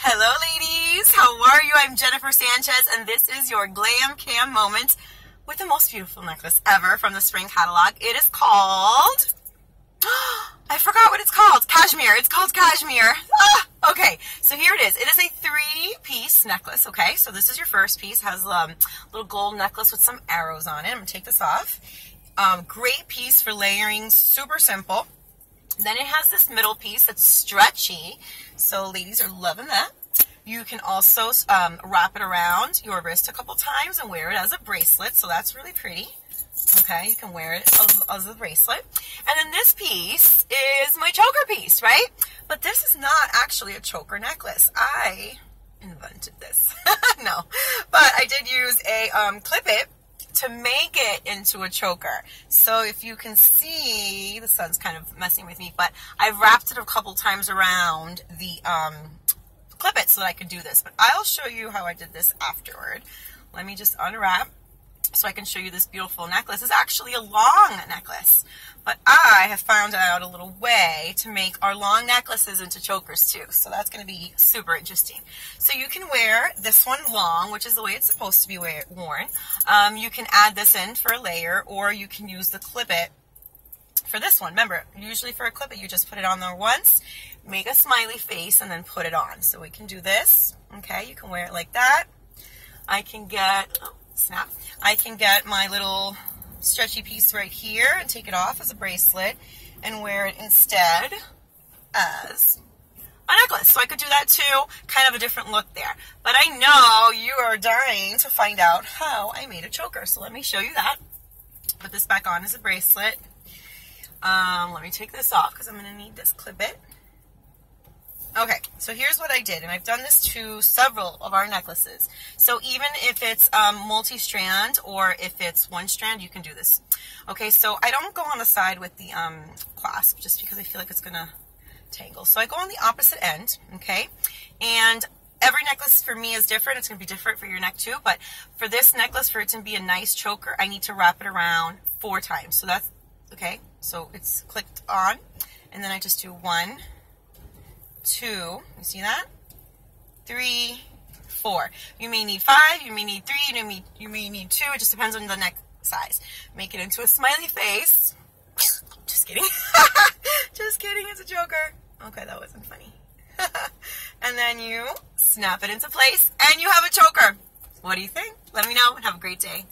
Hello, ladies. How are you? I'm Jennifer Sanchez, and this is your Glam Cam moment with the most beautiful necklace ever from the spring catalog. It is called. I forgot what it's called. Cashmere. It's called Cashmere. Ah, okay, so here it is. It is a three-piece necklace. Okay, so this is your first piece. Has a um, little gold necklace with some arrows on it. I'm gonna take this off. Um, great piece for layering. Super simple. Then it has this middle piece that's stretchy. So ladies are loving that. You can also um, wrap it around your wrist a couple times and wear it as a bracelet. So that's really pretty. Okay, you can wear it as, as a bracelet. And then this piece is my choker piece, right? But this is not actually a choker necklace. I invented this. no, but I did use a um, clip it to make it into a choker. So if you can see, the sun's kind of messing with me, but I've wrapped it a couple times around the um, clip it so that I could do this. But I'll show you how I did this afterward. Let me just unwrap so I can show you this beautiful necklace. It's actually a long necklace, but I have found out a little way to make our long necklaces into chokers too. So that's going to be super interesting. So you can wear this one long, which is the way it's supposed to be worn. Um, you can add this in for a layer, or you can use the clip it for this one. Remember, usually for a clip it, you just put it on there once, make a smiley face, and then put it on. So we can do this. Okay, you can wear it like that. I can get, oh, snap. I can get my little stretchy piece right here and take it off as a bracelet and wear it instead as a necklace. So I could do that too, kind of a different look there. But I know you are dying to find out how I made a choker. So let me show you that. Put this back on as a bracelet. Um, let me take this off because I'm going to need this clip it. So here's what I did, and I've done this to several of our necklaces. So even if it's um, multi-strand or if it's one strand, you can do this. Okay, so I don't go on the side with the um, clasp just because I feel like it's going to tangle. So I go on the opposite end, okay? And every necklace for me is different. It's going to be different for your neck too, but for this necklace, for it to be a nice choker, I need to wrap it around four times. So that's, okay, so it's clicked on, and then I just do one, two, you see that? Three, four. You may need five, you may need three, you may, you may need two. It just depends on the neck size. Make it into a smiley face. Just kidding. just kidding, it's a joker. Okay, that wasn't funny. and then you snap it into place and you have a choker. What do you think? Let me know and have a great day.